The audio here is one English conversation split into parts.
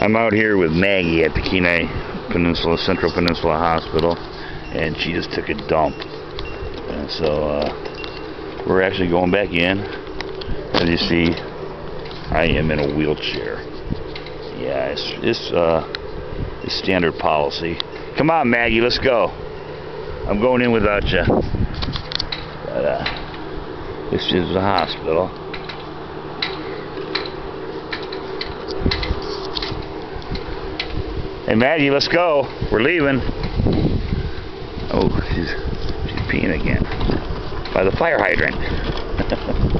I'm out here with Maggie at the Kenai Peninsula, Central Peninsula Hospital, and she just took a dump. And so uh, we're actually going back in. As you see, I am in a wheelchair. Yeah, it's, it's, uh, it's standard policy. Come on, Maggie, let's go. I'm going in without you. But, uh, this is the hospital. Hey Maggie, let's go. We're leaving. Oh, she's she's peeing again. By the fire hydrant.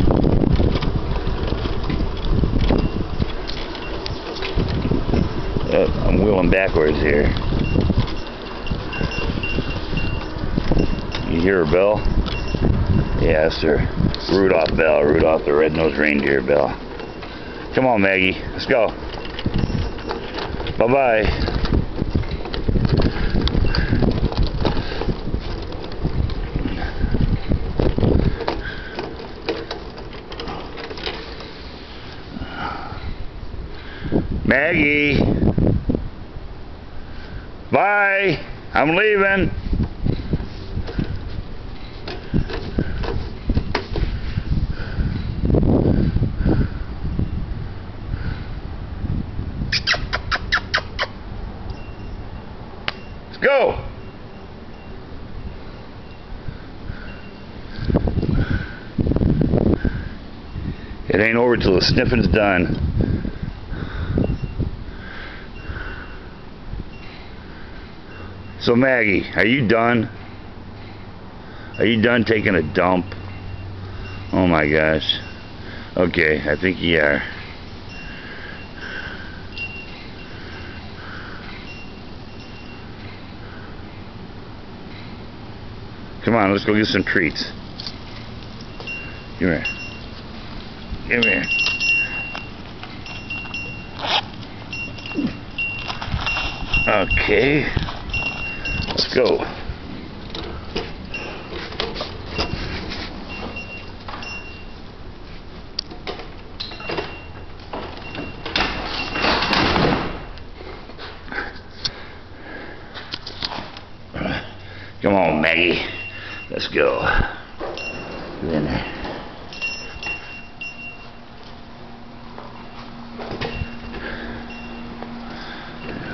Yep, I'm wheeling backwards here. You hear her bell? Yeah, her Rudolph bell, Rudolph the red-nosed reindeer bell. Come on, Maggie, let's go. Bye-bye. Maggie. Bye. I'm leaving. Let's go. It ain't over till the sniffing's done. So Maggie, are you done? Are you done taking a dump? Oh my gosh. Okay, I think you are. Come on, let's go get some treats. Come here. Come here. Okay. Go. Come on, Maggie. Let's go. Get in there.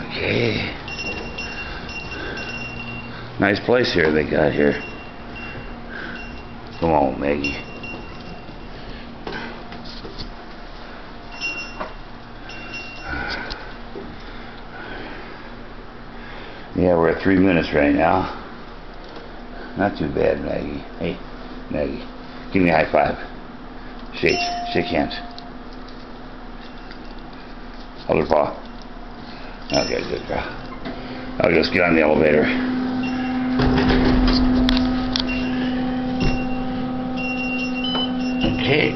Okay. Nice place here they got here. Come on, Maggie. Yeah, we're at three minutes right now. Not too bad, Maggie. Hey, Maggie, give me a high five. Shake, shake hands. Hold her paw. Okay, good girl. I'll just get on the elevator. Okay.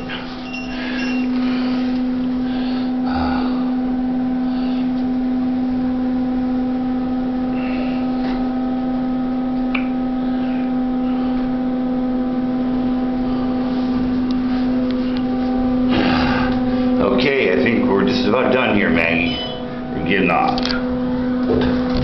Okay, I think we're just about done here, Maggie. We're getting off.